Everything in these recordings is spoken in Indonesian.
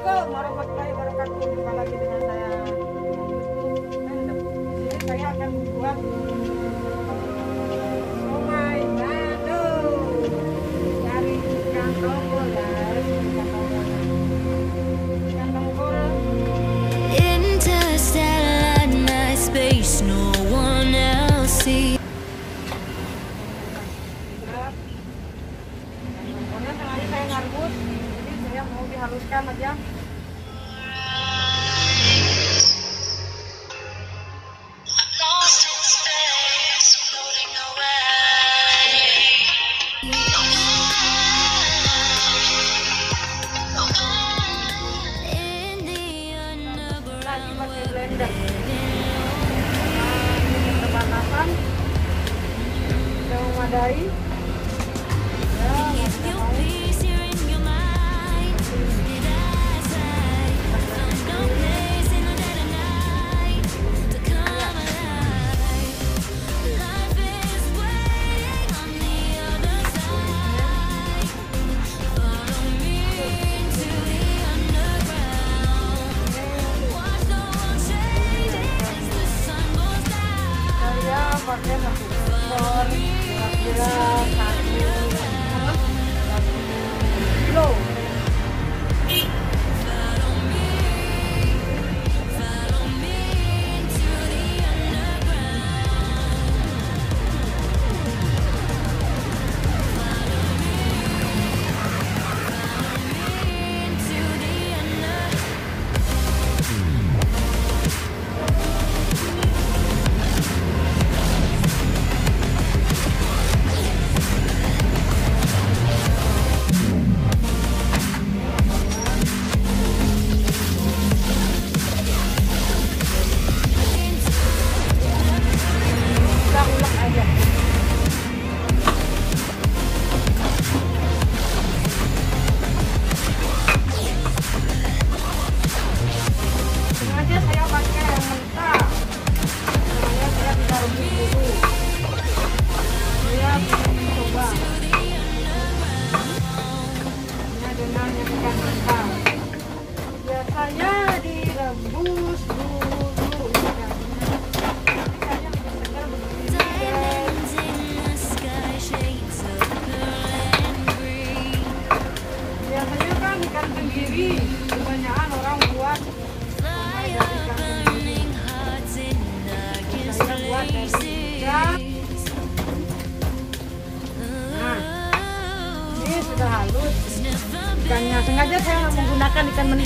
Assalamualaikum warahmatullahi wabarakatuh. Jumpa lagi dengan saya. Mendem. Saya akan membuat somai dari ikan tombol guys. Haluskan aja Akhirnya masuk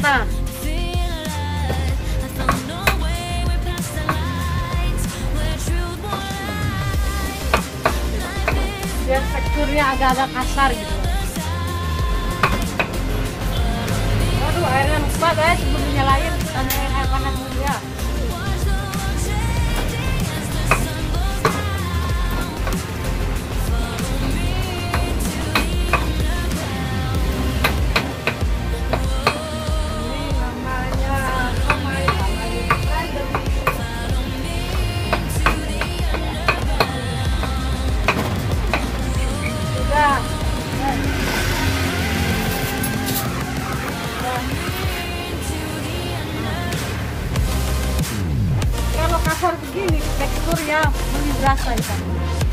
Jakarta biar teksturnya agak-agak kasar gitu. Aduh airnya lupa guys sebelum nyalain sampai air eh, panas. รักคนจัง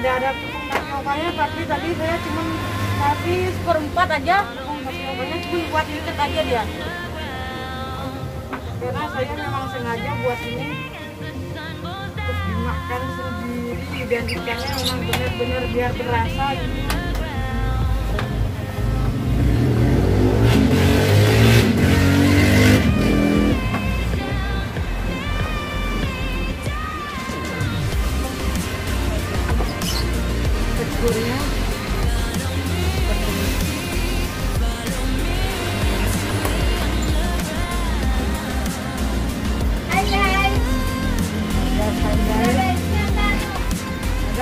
tidak ada pokoknya tapi tadi saya cuma tapi seperempat aja. Pokoknya cuma buat ikat aja dia. Karena saya memang sengaja buat ini. Terus dimakan sendiri dan ikannya memang benar-benar biar terasa gitu.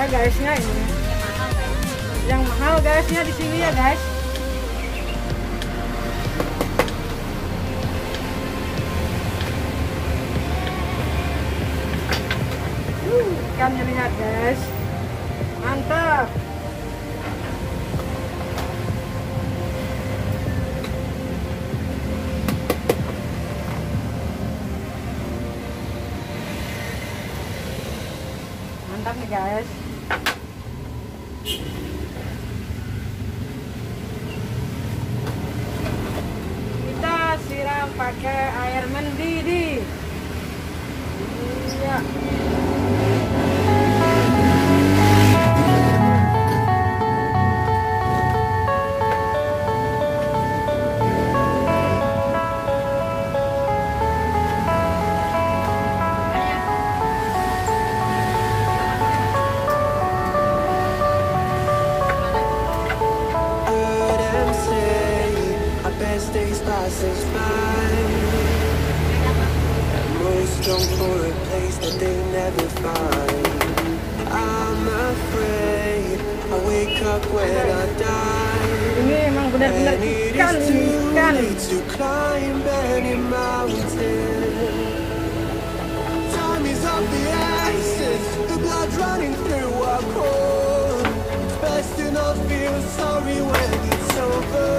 Guysnya ini. Yang mahal guysnya di sini ya guys. Uh, ikannya lihat guys. Mantap. Mantap nih guys kita siram pakai air mendidih. Iya running through our core. It's best to not feel sorry when it's over.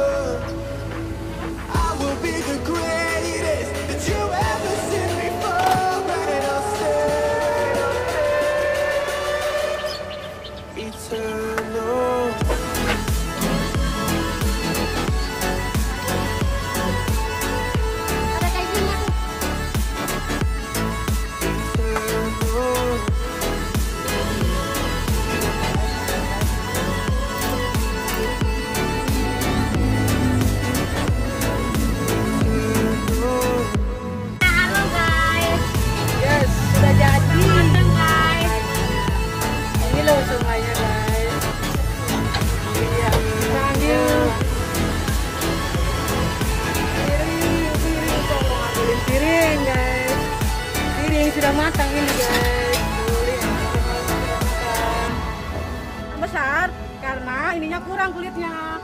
Besar karena ininya kurang kulitnya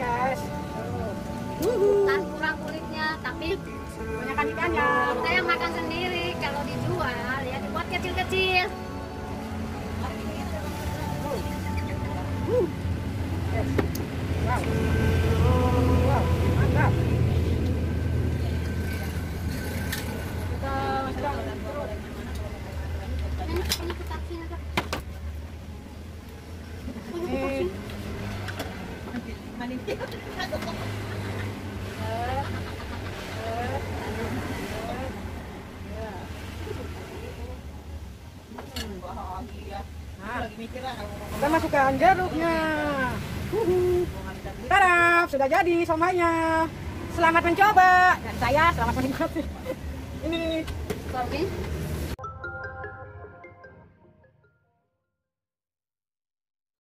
guys Bukan kurang kulitnya, tapi banyak ikannya saya makan sendiri. Kalau dijual ya dibuat kecil-kecil. Kita masukkan jeruknya. Taraf sudah jadi somanya. Selamat mencoba dan saya selamat menikmati. ini nih.